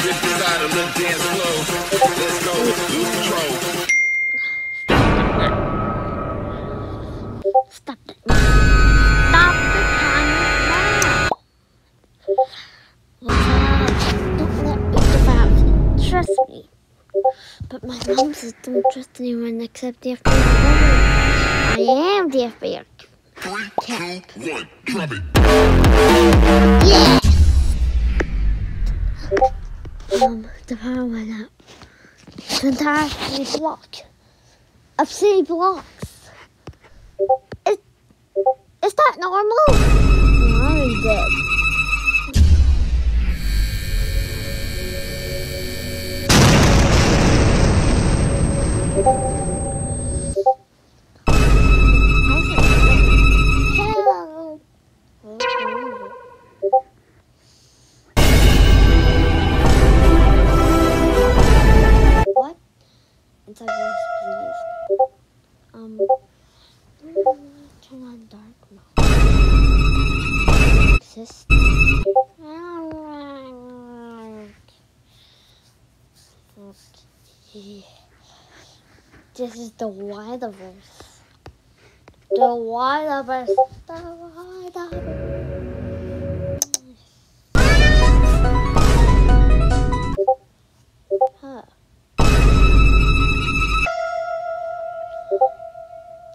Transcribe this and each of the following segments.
Sit beside a little dance flow. Let's go, lose control. Stop it. Stop the time now. Don't let me give. Trust me. But my mom says don't trust anyone except the FBI. I am the FBI. Three, two, one, drop it. Yes! The power went out. The entire city block of city blocks. Is, is that normal? No, he did. Voice, please. Um, turn on dark mode. Exist. Okay. This is the Widerverse. The Widerverse. The Widerverse.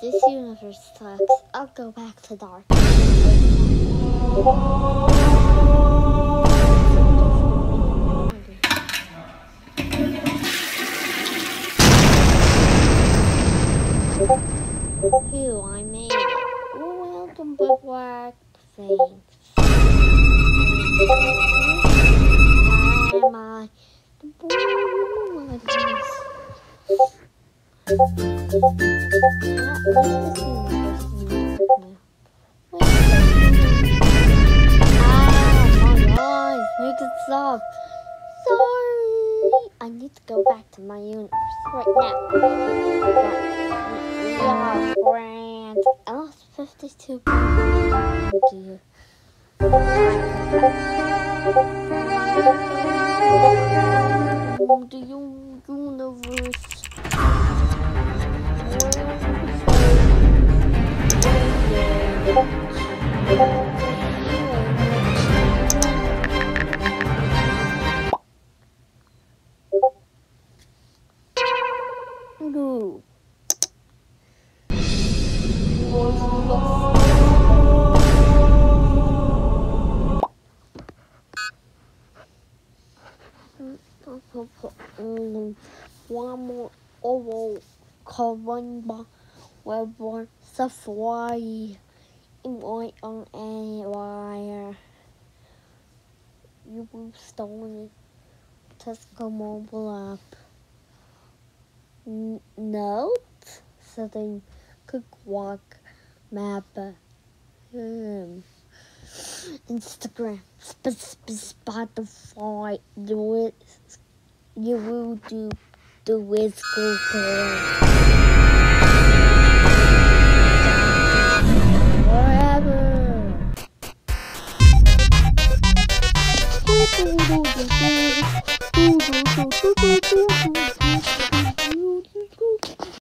This universe sucks. I'll go back to dark. Phew, I made. Welcome work. Thanks. Am I? Ah, my stop. Sorry. I need to go back to my universe right now. We are friends. I lost 52 pounds. Thank you. The universe. No. One more oval Corona Webborn Safari Imoy on a wire. You will stolen Tesco mobile app note could cookwalk map um, Instagram. Spotify. The Wiz you will do the Wiz Google. Forever.